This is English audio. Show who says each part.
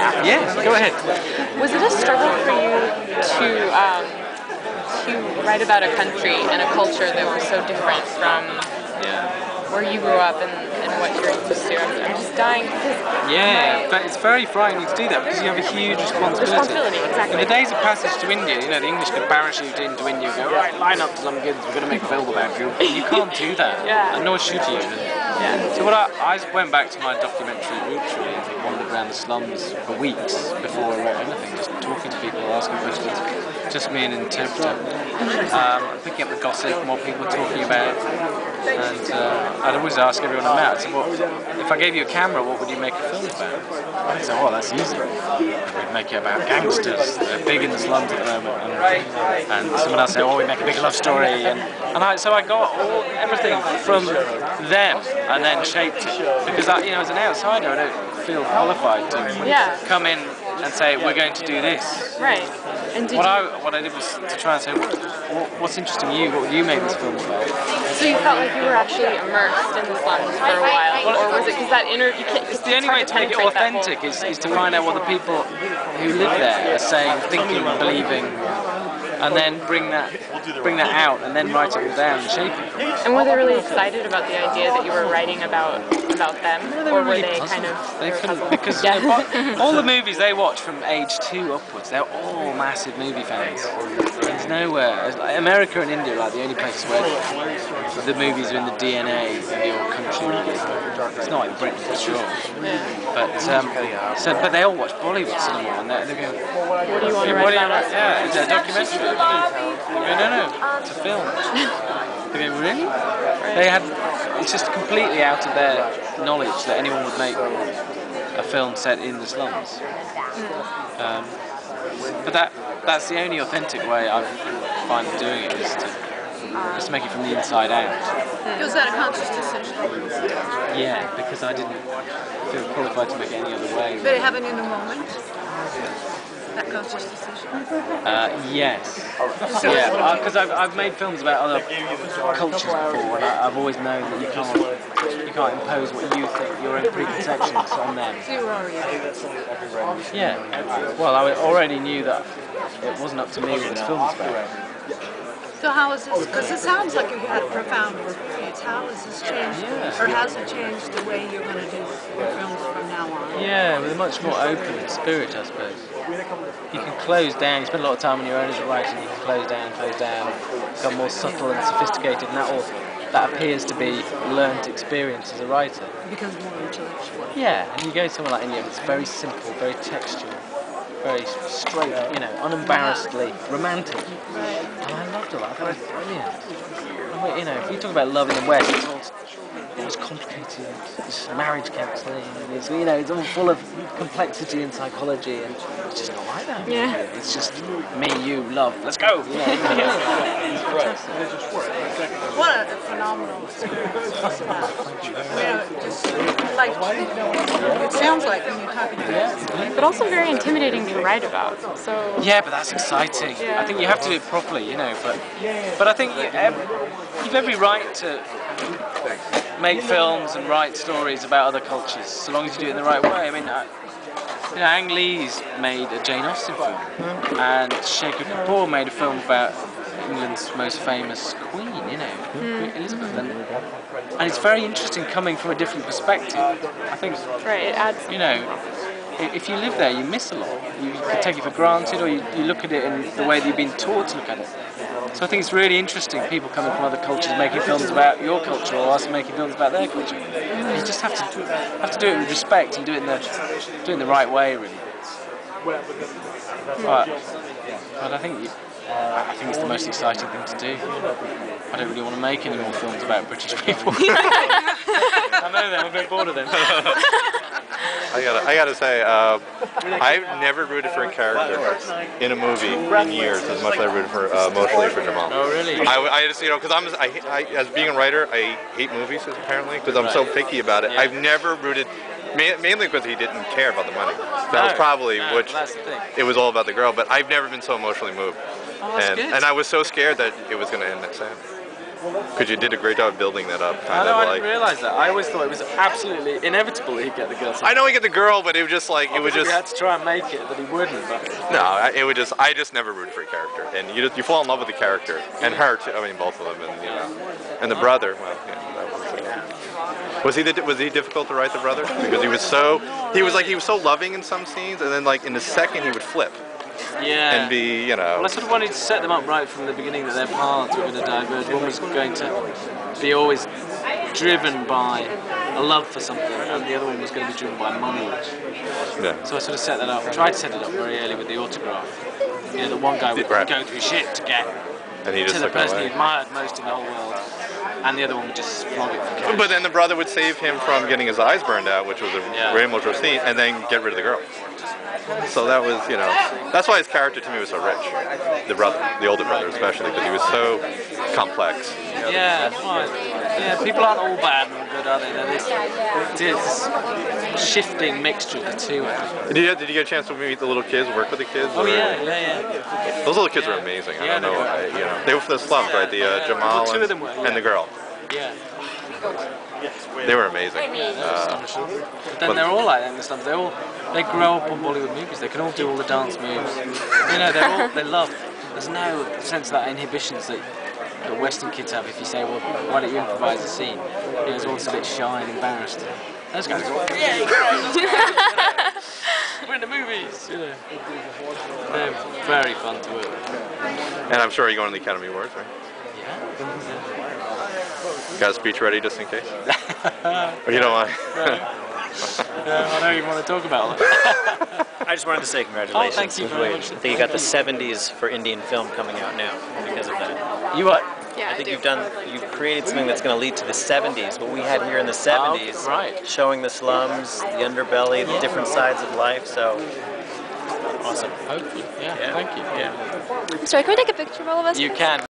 Speaker 1: act.
Speaker 2: Yeah, go ahead.
Speaker 1: Was it a struggle for you to um, to write about a country and a culture that were so different from
Speaker 2: Yeah.
Speaker 1: where you grew up and, and what you're used to? I'm, I'm just dying
Speaker 2: Yeah, but it's very frightening to do that because you have a huge responsibility.
Speaker 1: Responsibility, exactly.
Speaker 2: In the days of passage to India, you know, the English could parachute into India and go, right, line up some kids, we're going to make a film about you. You can't do that.
Speaker 1: Yeah.
Speaker 2: And nor should you.
Speaker 1: Yeah.
Speaker 2: So what I, I went back to my documentary roots really and wandered around the slums for weeks before I wrote anything, just talking to people, asking questions, just me and an interpreter. Um, picking up the gossip, what people talking about. it, And uh, I'd always ask everyone I met, said, if I gave you a camera, what would you make a film about? I'd say, oh, that's easy. We'd make it about gangsters. They're big in the slums at the moment. And, and someone else said, oh, we make a big love story. And, and I, so I got all, everything from them and then shaped it. Because, I, you know, as an outsider, I don't feel qualified to
Speaker 1: Yeah.
Speaker 2: come in and say, we're going to do this.
Speaker 1: Right. And did
Speaker 2: What
Speaker 1: you,
Speaker 2: I, what I did was to try and say, what, what's interesting you? What would you make this film about?
Speaker 1: so you felt like you were actually immersed in the slums for a while, or was it because that inner you can't?
Speaker 2: It's the only way to make it authentic is, is to find out what the people who live there are saying, thinking, believing, and then bring that bring that out and then write it all down and shape it.
Speaker 1: And were they really excited about the idea that you were writing about about them, or were
Speaker 2: really
Speaker 1: they
Speaker 2: puzzled.
Speaker 1: kind of?
Speaker 2: They couldn't because
Speaker 1: yeah.
Speaker 2: you all the movies they watch from age two upwards, they're all massive movie fans. There's nowhere. it's like America and India are like the only places where the movies are in the DNA of your country. It's not like Britain for sure. But um, so, but they all watch Bollywood cinema and they, they go,
Speaker 1: what do you want to
Speaker 2: "Yeah,
Speaker 1: write
Speaker 2: what do you
Speaker 1: about?
Speaker 2: write? Yeah, it's a documentary. I go, no, no, it's a film. They go, really? They had, it's just completely out of their knowledge that anyone would make a film set in the slums. Um, but that that's the only authentic way I find of doing it is to just make it from the inside out.
Speaker 3: Was that a conscious decision?
Speaker 2: Yeah, because I didn't feel qualified to make it any other way.
Speaker 3: Did it happen in the moment? That conscious decision?
Speaker 2: Uh, yes. Yeah, because I've, I've made films about other cultures before, and I, I've always known that you can't you can't impose what you think your own preconceptions on them.
Speaker 3: So you were already
Speaker 2: Yeah. Well, I already knew that it wasn't up to me what this film was about.
Speaker 3: So how is this? Because it sounds like you've had profound experience. How has this changed,
Speaker 2: Yeah.
Speaker 3: or has it changed the way you're going to do your films from now on?
Speaker 2: Yeah, with a much more open spirit, I suppose. You can close down. You spend a lot of time on your own as a writer, and you can close down, close down, become more subtle and sophisticated, and that all that appears to be learnt experience as a writer.
Speaker 3: It becomes more intellectual.
Speaker 2: Yeah, and you go somewhere like India, it's very simple, very textual, very straight, you know, unembarrassedly romantic. And I loved all that. I thought it was brilliant. And we- you know, if you talk about love in the West, it's all it's complicated. It's marriage counselling. It's you know, it's all full of complexity and psychology, and it's just not like that.
Speaker 1: Yeah.
Speaker 2: It's just me, you, love. Let's go. You know,
Speaker 3: What a phenomenal experience. This about. You know, just like it sounds like when you're talking about
Speaker 1: But also very intimidating to write about. So
Speaker 2: Yeah, but that's exciting.
Speaker 1: Yeah.
Speaker 2: I think you have to do it properly, you know. But but I think you, ev- you've every right to make films and write stories about other cultures, so long as you do it in the right way. I mean, I, you know, Ang Lee's made a Jane Austen film, hmm. and Shekhar Kapur made a film about England's most famous queen, you know, hmm. Queen Elizabeth, and, and it's very interesting coming from a different perspective. I think
Speaker 1: right, it adds.
Speaker 2: you know, if you live there, you miss a lot. You can take it for granted, or you, you look at it in the way that you've been taught to look at it. So I think it's really interesting, people coming from other cultures making films about your culture, or us making films about their culture. You just have to do, have to do it with respect and do it in the do it in the right way, really. But, but I think you, I think it's the most exciting thing to do. I don't really want to make any more films about British people. I know them. I'm a bit bored of them.
Speaker 4: I gotta, I gotta say, uh, I've never rooted for a character in a movie in years as much as I rooted for uh, emotionally for Jamal.
Speaker 2: oh, really?
Speaker 4: I, I just, you know, because I'm, I, I, as being a writer, I hate movies apparently because I'm so picky about it. I've never rooted, mainly because he didn't care about the money. That was probably
Speaker 2: no,
Speaker 4: which
Speaker 2: that's the thing.
Speaker 4: it was all about the girl. But I've never been so emotionally moved,
Speaker 2: Oh,
Speaker 4: and and I was so scared that it was going to end that sad. Because you did a great job of building that up.
Speaker 2: I know, I didn't realise that. I always thought it was absolutely inevitable he'd get the girl.
Speaker 4: I know he get the girl, but it was just like it was
Speaker 2: We
Speaker 4: just
Speaker 2: had to try and make it that he wouldn't, but
Speaker 4: no. I- It would just I just never rooted for a character, and you just you fall in love with the character and her too. I mean both of them, and you know, and the brother. Well, yeah, that was. Uh, was he the, was he difficult to write the brother because he was so he was like he was so loving in some scenes, and then like in the second he would flip
Speaker 2: yeah.
Speaker 4: and be you know
Speaker 2: Well, I sort of wanted to set them up right from the beginning that their paths were going to diverge. One was going to be always driven by a love for something, and the other one was going to be driven by money.
Speaker 4: yeah.
Speaker 2: So I sort of set that up, I tried to set it up very early with the autograph. You know, the one guy would
Speaker 4: Right.
Speaker 2: go through shit to get
Speaker 4: and he just
Speaker 2: to the person he admired most in the whole world, and the other one would just flog it for cash.
Speaker 4: But then the brother would save him from getting his eyes burned out, which was a
Speaker 2: Yeah.
Speaker 4: very emotional scene, and then get rid of the girl. So that was, you know, that's why his character to me was so rich. The brother, the older brother especially, because he was so complex.
Speaker 2: Yeah, yeah. People aren't all bad and good, are they? There is, it is shifting mixture of the two.
Speaker 4: Did you, did you get a chance to meet the little kids, work with the kids?
Speaker 2: Oh yeah, yeah, yeah.
Speaker 4: Those little kids were amazing. I
Speaker 2: Yeah,
Speaker 4: don't know. I, you know, they were from the slums, right? The uh, Jamal
Speaker 2: of
Speaker 4: and,
Speaker 2: yeah.
Speaker 4: and the girl.
Speaker 2: Yeah.
Speaker 4: They were amazing. Uh,
Speaker 2: But then they're all like that in the slums. They all they grow up on Bollywood movies. They can all do all the dance moves. You know, they're all they love. There's no sense of that inhibitions that, the Western kids have. If you say, well, why don't you improvise a scene? You know, it's all a bit shy and embarrassed. Those guys are all, yeah, great. We're in the movies. You know, they're very fun to work. with.
Speaker 4: and I'm sure you're going to the Academy Awards, right?
Speaker 2: Yeah.
Speaker 4: Got a speech ready just in case? or you don't want?
Speaker 2: Yeah, I know you want to talk about that.
Speaker 5: I just wanted to say congratulations.
Speaker 2: Oh, thank you
Speaker 5: with
Speaker 2: very much.
Speaker 5: I think you got the 70s for Indian film coming out now because of that.
Speaker 2: You what?
Speaker 1: Yeah,
Speaker 5: I think you've done, you've created something that's going to lead to the 70s. What we had here in the 70s,
Speaker 2: right.
Speaker 5: showing the slums, the underbelly, the different sides of life. So awesome.
Speaker 2: Hopefully. Yeah,
Speaker 5: Yeah.
Speaker 2: thank you.
Speaker 5: Yeah.
Speaker 6: Sorry, can we take a picture of all of us?
Speaker 2: You can.